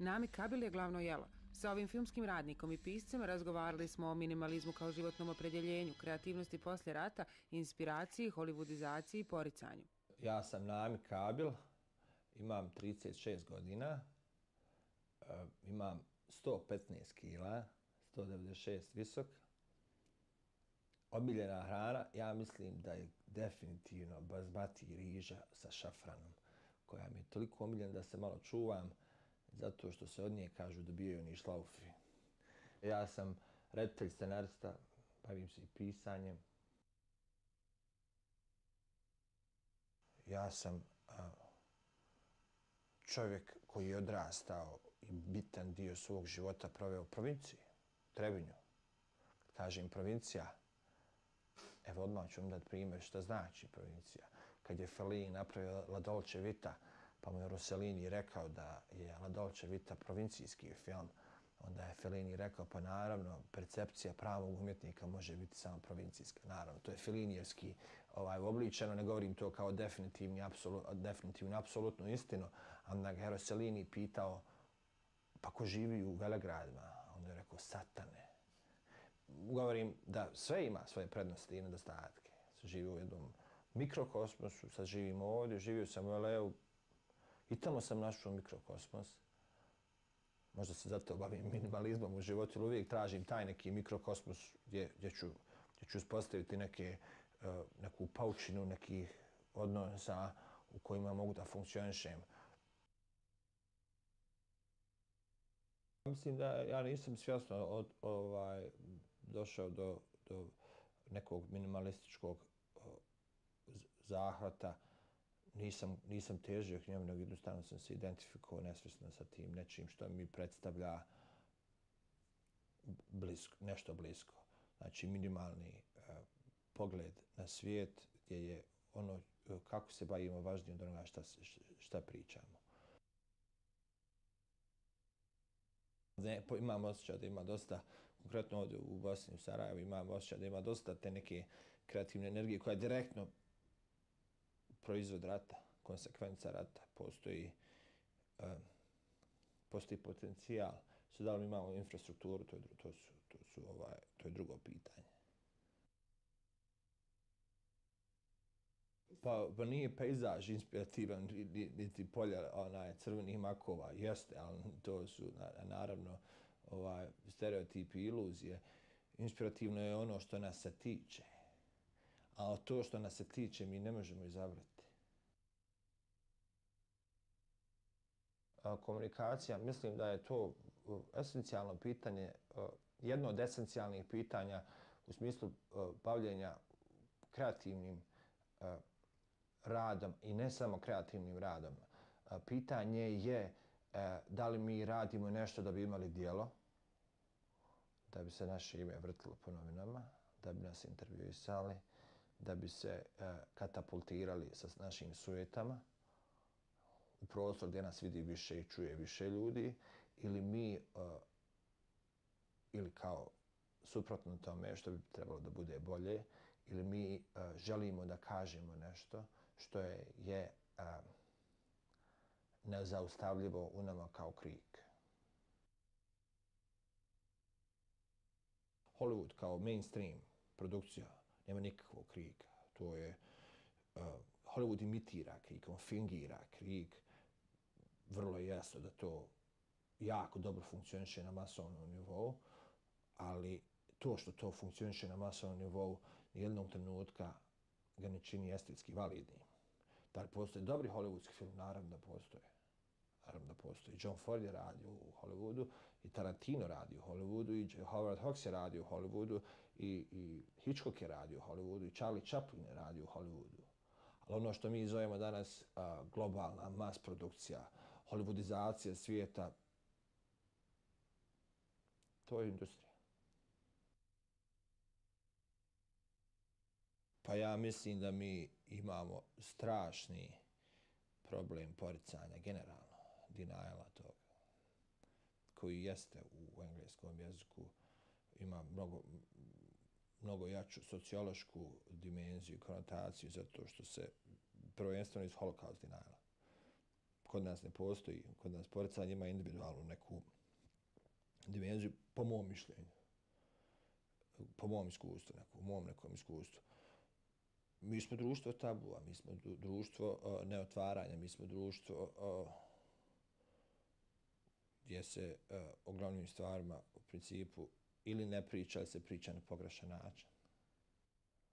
Nami Kabil je glavno jelo. Sa ovim filmskim radnikom i piscem razgovarali smo o minimalizmu kao životnom opredjeljenju, kreativnosti poslje rata, inspiraciji, hollywoodizaciji i poricanju. Ja sam Nami Kabil, imam 36 godina, e, imam 115 kila, 196 visok. Omiljena hrana, ja mislim da je definitivno bazmati riža sa šafranom, koja mi je toliko omiljena da se malo čuvam, zato što se od nje kažu da bijaju oni šlaufi. Ja sam reditelj scenarista, bavim se i pisanjem. Ja sam a, čovjek koji je odrastao i bitan dio svog života proveo u provinciji, Trebinju. Kažem provincija, evo odmah ću vam dati primjer što znači provincija. Kad je Felin napravio La Dolce Vita, pa mu je Rossellini rekao da je La Dolce Vita provincijski film, onda je Fellini rekao, pa naravno, percepcija pravog umjetnika može biti samo provincijska. Naravno, to je Fellinijevski ovaj, obličeno, ne govorim to kao definitivni, apsolu, definitivnu, apsolutnu istinu. Onda ga je Rossellini pitao, pa ko živi u Velegradima? Onda je rekao, satane. Govorim da sve ima svoje prednosti i nedostatke. Živi u jednom mikrokosmosu, sad živimo ovdje, živio sam u LA-u, i tamo sam našao mikrokosmos možda se zato bavim minimalizmom u životu, ili uvijek tražim taj neki mikrokosmos gdje, gdje, ću, gdje ću uspostaviti neke, eh, neku paučinu nekih odnosa u kojima mogu da funkcionišem. Mislim da ja nisam svjesno od, ovaj, došao do, do nekog minimalističkog eh, zahvata nisam, nisam težio k njemu, nego jednostavno sam se identifikovao nesvjesno sa tim nečim što mi predstavlja blisko, nešto blisko. Znači minimalni e, pogled na svijet gdje je ono e, kako se bavimo važnije od onoga šta, šta pričamo. Ne, po, imam osjećaj da ima dosta, konkretno ovdje u Bosni, u Sarajevu, imam osjećaj da ima dosta te neke kreativne energije koja direktno proizvod rata, konsekvenca rata, postoji, uh, postoji potencijal. Sve da li imamo infrastrukturu, to je, to su, to su ovaj, to je drugo pitanje. Pa, pa nije pejzaž inspirativan, niti polja onaj, crvenih makova, jeste, ali to su naravno ovaj, stereotipi i iluzije. Inspirativno je ono što nas se tiče a to što nas se tiče mi ne možemo izabrati. Komunikacija, mislim da je to esencijalno pitanje, jedno od esencijalnih pitanja u smislu bavljenja kreativnim radom i ne samo kreativnim radom. Pitanje je e, da li mi radimo nešto da bi imali dijelo, da bi se naše ime vrtilo po novinama, da bi nas intervjuisali, da bi se e, katapultirali sa našim sujetama u prostor gdje nas vidi više i čuje više ljudi ili mi uh, ili kao suprotno tome što bi trebalo da bude bolje ili mi uh, želimo da kažemo nešto što je, je uh, nezaustavljivo u nama kao krik. Hollywood kao mainstream produkcija nema nikakvog krika. To je, uh, Hollywood imitira krik, on fingira krig, vrlo jasno da to jako dobro funkcioniše na masovnom nivou, ali to što to funkcioniše na masovnom nivou jednog trenutka ga ne čini estetski validnim. Da li postoje dobri hollywoodski film? Naravno da postoje naravno da postoji. John Ford je radio u Hollywoodu i Tarantino radi u Hollywoodu i Howard Hawks je radio u Hollywoodu i, i Hitchcock je radio u Hollywoodu i Charlie Chaplin je radio u Hollywoodu. Ali ono što mi zovemo danas a, globalna mas produkcija, hollywoodizacija svijeta, to je industrija. Pa ja mislim da mi imamo strašni problem poricanja generalno deniala toga, koji jeste u engleskom jeziku, ima mnogo, mnogo jaču sociološku dimenziju i konotaciju zato što se prvenstveno iz holokaust deniala kod nas ne postoji, kod nas poricanje ima individualnu neku dimenziju, po mom mišljenju. Po mom iskustvu, neku, u mom nekom iskustvu. Mi smo društvo tabua, mi smo društvo uh, neotvaranja, mi smo društvo uh, gdje se e, uh, o glavnim stvarima u principu ili ne priča, ali se priča na pogrešan način.